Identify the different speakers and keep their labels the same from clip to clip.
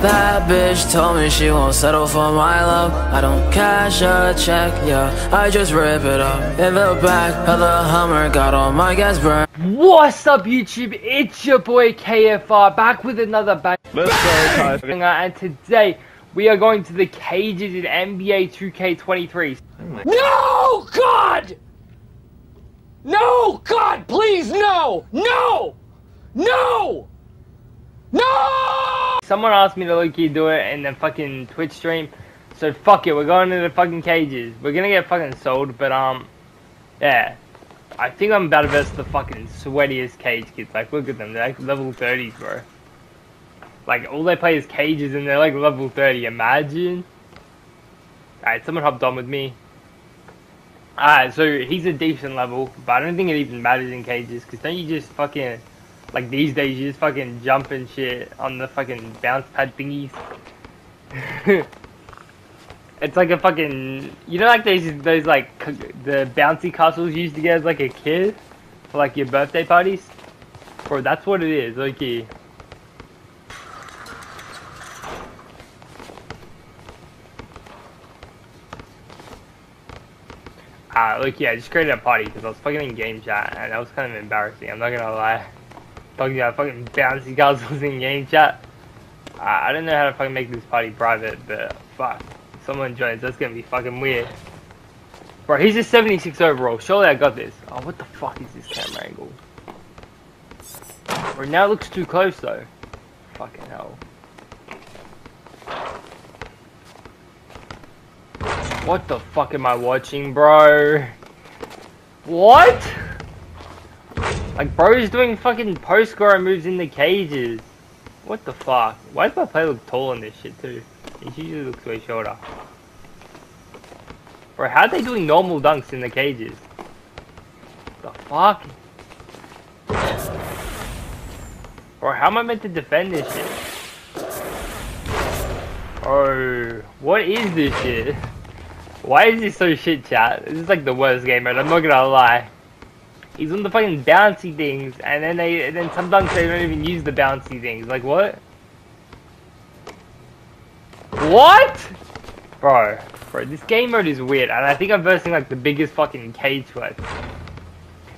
Speaker 1: That bitch told me she won't settle for my love. I don't cash a check, yeah. I just rip it up. In the back of the Hummer, got all my gas burned.
Speaker 2: What's up YouTube? It's your boy KFR back with another bang.
Speaker 3: Let's go, Ty.
Speaker 2: And today we are going to the cages in NBA 2K23.
Speaker 4: No! God! No! God, please, no! No! No! No!
Speaker 2: Someone asked me to low key do it in the fucking Twitch stream. So fuck it, we're going to the fucking cages. We're gonna get fucking sold, but um, yeah. I think I'm about to verse the fucking sweatiest cage kids. Like, look at them, they're like level 30s, bro. Like, all they play is cages and they're like level 30, imagine. Alright, someone hopped on with me. Alright, so he's a decent level, but I don't think it even matters in cages, because don't you just fucking like these days, you just fucking jump and shit on the fucking bounce pad thingies. it's like a fucking, you know, like those those like the bouncy castles you used to get as like a kid for like your birthday parties. Bro, that's what it is. Okay. Ah, look, yeah, I just created a party because I was fucking in game chat and that was kind of embarrassing. I'm not gonna lie talking about fucking bouncy castles in game chat. Uh, I don't know how to fucking make this party private, but fuck. Someone joins, that's gonna be fucking weird. Bro, he's a 76 overall. Surely I got this. Oh, what the fuck is this camera angle? Bro, now it looks too close though. Fucking hell. What the fuck am I watching, bro? What? Like, bro's doing fucking post-score moves in the cages. What the fuck? Why does my player look tall in this shit, too? He usually looks way shorter. Bro, how are they doing normal dunks in the cages? The fuck? Bro, how am I meant to defend this shit? Oh, what is this shit? Why is this so shit, chat? This is like the worst game, and I'm not gonna lie. He's on the fucking bouncy things, and then they, and then sometimes they don't even use the bouncy things. Like what? What? Bro, bro, this game mode is weird, and I think I'm versing like the biggest fucking cage flex.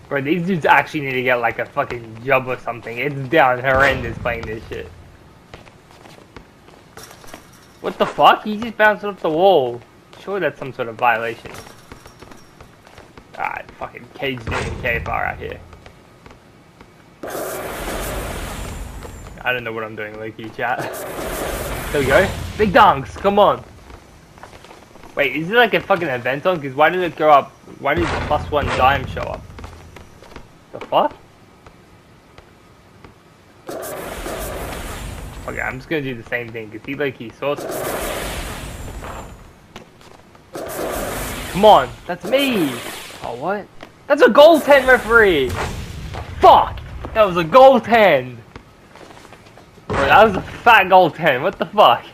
Speaker 2: Bro, these dudes actually need to get like a fucking job or something. It's down horrendous playing this shit. What the fuck? He just bounced off the wall. Sure, that's some sort of violation. Alright, fucking cage demon KFR out here. I don't know what I'm doing, Loki chat. There we go. Big dunks, come on. Wait, is it like a fucking event on? Because why did it go up? Why did the plus one dime show up? The fuck? Okay, I'm just gonna do the same thing because he like he saw Come on, that's me! Oh, what? That's a goaltend referee! Fuck! That was a goaltend! Bro, that was a fat goaltend, what the fuck?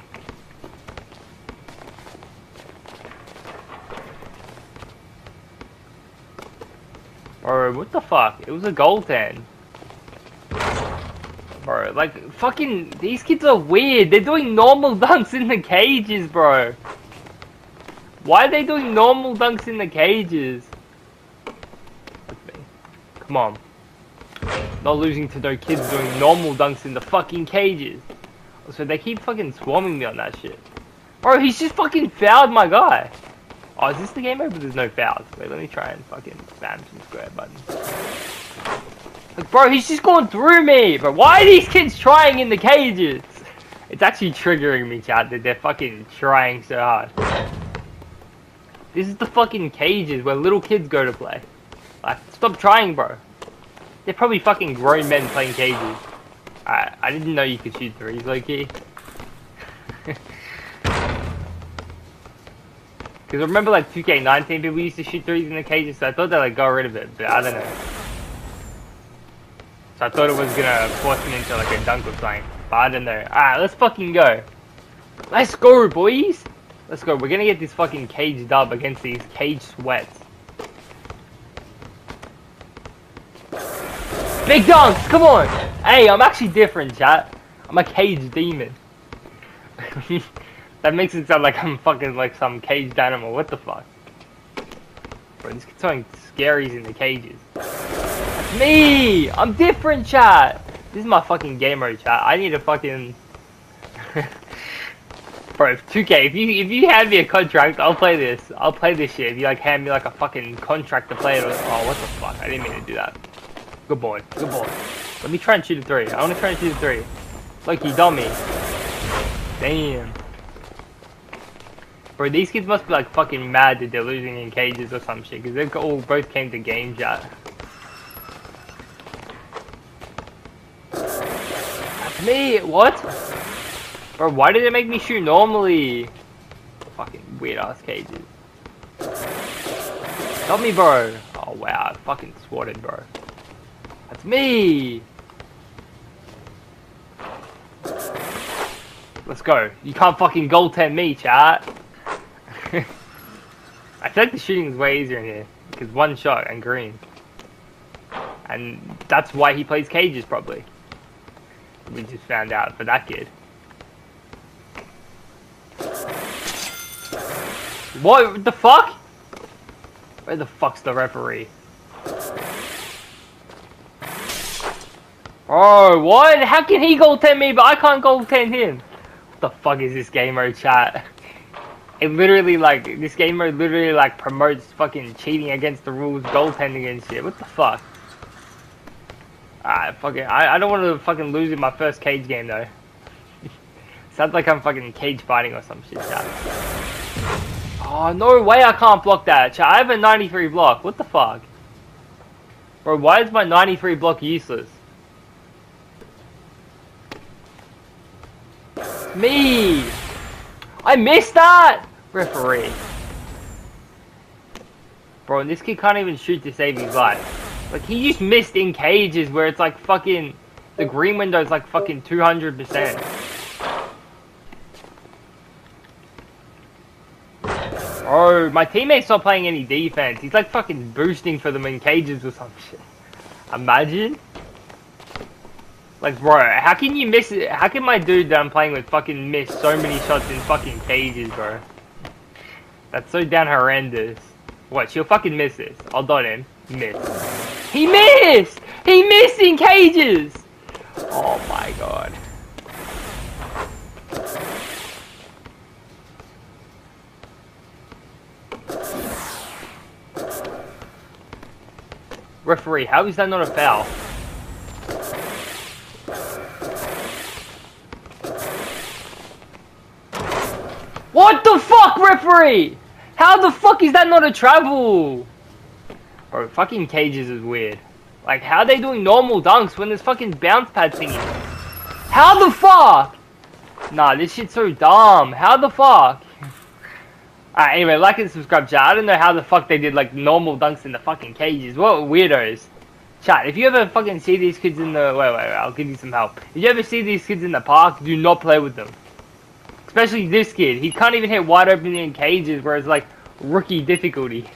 Speaker 2: Bro, what the fuck? It was a goaltend. Bro, like, fucking, these kids are weird. They're doing normal dunks in the cages, bro. Why are they doing normal dunks in the cages? Come on. Not losing to no kids doing normal dunks in the fucking cages. So they keep fucking swarming me on that shit. Bro, he's just fucking fouled my guy. Oh, is this the game over? There's no fouls. Wait, let me try and fucking spam some square buttons. Like, bro, he's just going through me. But why are these kids trying in the cages? It's actually triggering me, chat, that they're fucking trying so hard. This is the fucking cages where little kids go to play. Stop trying, bro. They're probably fucking grown men playing cages. I I didn't know you could shoot threes, Loki. Because remember, like 2K19, people used to shoot threes in the cages, so I thought they like got rid of it, but I don't know. So I thought it was gonna force me into like a dunk or something, but I don't know. Alright, let's fucking go. Let's go, boys. Let's go. We're gonna get this fucking cage dub against these cage sweats. Big dunks, come on! Hey, I'm actually different, chat. I'm a caged demon. that makes it sound like I'm fucking like some caged animal. What the fuck? Bro, this kid's throwing scaries in the cages. That's me! I'm different, chat! This is my fucking gamer chat. I need to fucking... Bro, 2K, if you if you hand me a contract, I'll play this. I'll play this shit. If you like hand me like a fucking contract to play it. Oh, what the fuck? I didn't mean to do that. Good boy. Good boy. Let me try and shoot a three. I want to try and shoot a three. Like you dummy. Damn. Bro, these kids must be like fucking mad that they're losing in cages or some shit. Because they all both came to game chat. Me! What? Bro, why did it make me shoot normally? Fucking weird ass cages. Help me, bro. Oh wow, I fucking swatted, bro. That's me! Let's go. You can't fucking goaltend me, chat. I feel like the shooting is way easier in here. Because one shot and green. And that's why he plays cages, probably. We just found out for that kid. What the fuck? Where the fuck's the referee? Oh, what? How can he goaltend me, but I can't goaltend him? What the fuck is this game mode chat? It literally, like, this game mode literally, like, promotes fucking cheating against the rules, goaltending and shit. What the fuck? Ah, fucking, I, I don't want to fucking lose in my first cage game, though. Sounds like I'm fucking cage fighting or some shit, chat. Oh, no way I can't block that, chat. I have a 93 block. What the fuck? Bro, why is my 93 block useless? Me! I missed that! Referee. Bro, and this kid can't even shoot to save his life. Like, he just missed in cages where it's like fucking... The green window is like fucking 200%. Oh, my teammate's not playing any defense. He's like fucking boosting for them in cages or some shit. Imagine. Like, bro, how can you miss it? How can my dude that I'm playing with fucking miss so many shots in fucking cages, bro? That's so damn horrendous. What, she'll fucking miss this. I'll dot him. Miss. He missed! He missed in cages! Oh my god. Referee, how is that not a foul? What the fuck, referee? How the fuck is that not a travel? Bro, fucking cages is weird. Like, how are they doing normal dunks when there's fucking bounce pad thingy? How the fuck? Nah, this shit's so dumb. How the fuck? Alright, anyway, like and subscribe, chat. I don't know how the fuck they did, like, normal dunks in the fucking cages. What weirdos. Chat, if you ever fucking see these kids in the... Wait, wait, wait, I'll give you some help. If you ever see these kids in the park, do not play with them. Especially this kid. He can't even hit wide open in cages where it's like rookie difficulty.